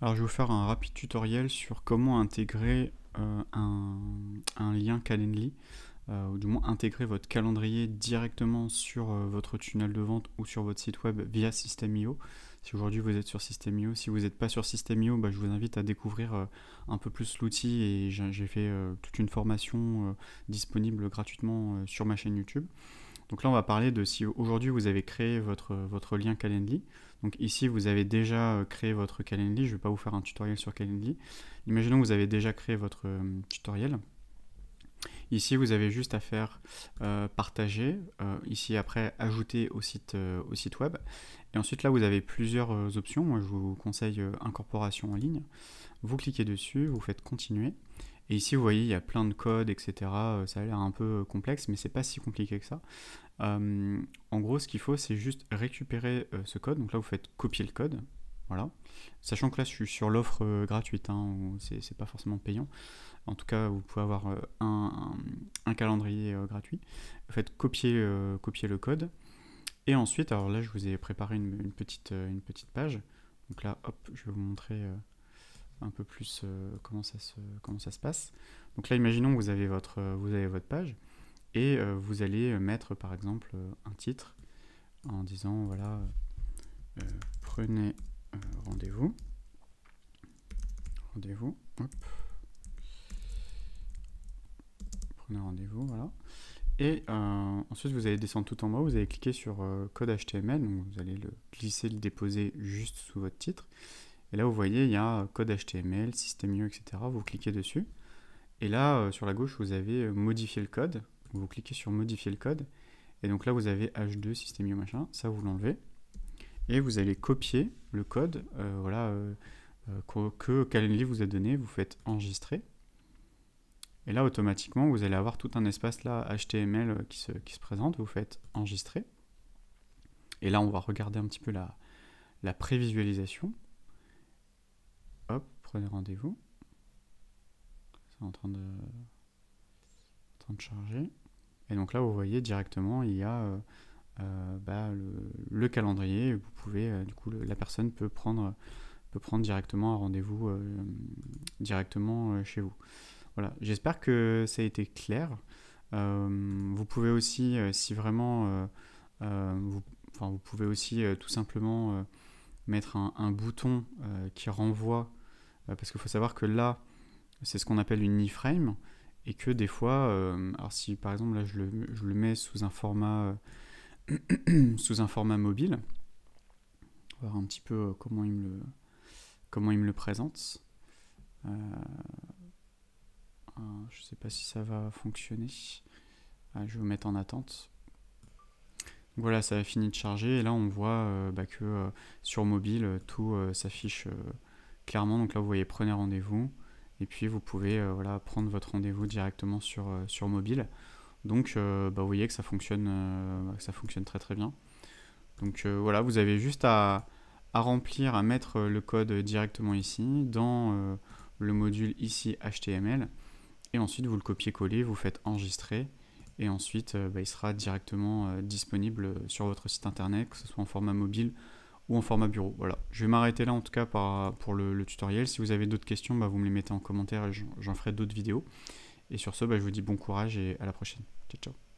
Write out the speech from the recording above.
Alors je vais vous faire un rapide tutoriel sur comment intégrer euh, un, lien Calendly, euh, ou du moins intégrer votre calendrier directement sur euh, votre tunnel de vente ou sur votre site web via System.io. Si aujourd'hui vous êtes sur System.io, si vous n'êtes pas sur System.io, bah, je vous invite à découvrir un peu plus l'outil et j'ai fait toute une formation disponible gratuitement sur ma chaîne YouTube. Donc là, on va parler de si aujourd'hui vous avez créé votre, votre lien Calendly. Donc ici, vous avez déjà euh, créé votre Calendly. Je ne vais pas vous faire un tutoriel sur Calendly. Imaginons que vous avez déjà créé votre euh, tutoriel. Ici, vous avez juste à faire euh, partager. ici, après, ajouter au site, au site web. Et ensuite, là, vous avez plusieurs options. Moi, je vous conseille incorporation en ligne. Vous cliquez dessus, vous faites continuer. Et ici, vous voyez, il y a plein de codes, etc. Ça a l'air un peu complexe, mais c'est pas si compliqué que ça. Euh, en gros, ce qu'il faut, c'est juste récupérer euh, ce code. Donc là, vous faites copier le code. Voilà. Sachant que là, je suis sur l'offre euh, gratuite, hein, c'est pas forcément payant. En tout cas, vous pouvez avoir un, calendrier gratuit. Vous faites copier, copier le code. Et ensuite, alors là, je vous ai préparé une, petite, une petite page. Donc là, hop, je vais vous montrer un peu plus comment, ça se, comment ça se passe. Donc là, imaginons que vous avez votre, vous avez votre page. Et euh, vous allez mettre par exemple euh, un titre en disant voilà, euh, prenez rendez-vous. Rendez-vous. Prenez rendez-vous, voilà. Et ensuite, vous allez descendre tout en bas, vous allez cliquer sur code HTML, vous allez le glisser, le déposer juste sous votre titre. Et là, vous voyez, il y a code HTML, système etc. Vous cliquez dessus. Et là, sur la gauche, vous avez modifié le code. Vous cliquez sur modifier le code, et donc là vous avez H2 système machin, ça vous l'enlevez, et vous allez copier le code euh, voilà, euh, euh, que Calendly vous a donné, vous faites enregistrer, et là automatiquement vous allez avoir tout un espace là HTML qui se, présente, vous faites enregistrer, et là on va regarder un petit peu la, prévisualisation, rendez-vous, c'est en train de charger. Et donc là, vous voyez directement, il y a euh, euh, bah, le, calendrier. Vous pouvez, euh, du coup, la personne peut prendre, peut prendre directement un rendez-vous directement chez vous. Voilà, j'espère que ça a été clair. vous pouvez aussi, si vraiment, vous, enfin, vous pouvez aussi tout simplement mettre un bouton qui renvoie, parce qu'il faut savoir que là, c'est ce qu'on appelle une iframe et que des fois, euh, alors si par exemple là je le, je le mets sous un format euh, sous un format mobile, on va voir un petit peu euh, comment il me le, comment il me le présente. je ne sais pas si ça va fonctionner. je vais vous mettre en attente. voilà, ça a fini de charger et là on voit bah, que sur mobile tout s'affiche clairement. Donc là vous voyez prenez rendez-vous. Et puis vous pouvez euh, voilà, prendre votre rendez-vous directement sur, euh, mobile. Donc euh, bah, vous voyez que ça fonctionne, ça fonctionne très très bien. Donc voilà, vous avez juste à, remplir, à mettre le code directement ici, dans le module ici HTML. Et ensuite vous le copiez-coller, vous faites enregistrer. Et ensuite bah, il sera directement disponible sur votre site internet, que ce soit en format mobile ou en format bureau. Voilà, je vais m'arrêter là en tout cas pour le, tutoriel. Si vous avez d'autres questions, bah, vous me les mettez en commentaire et j'en ferai d'autres vidéos. Et sur ce, bah, je vous dis bon courage et à la prochaine. Ciao, ciao.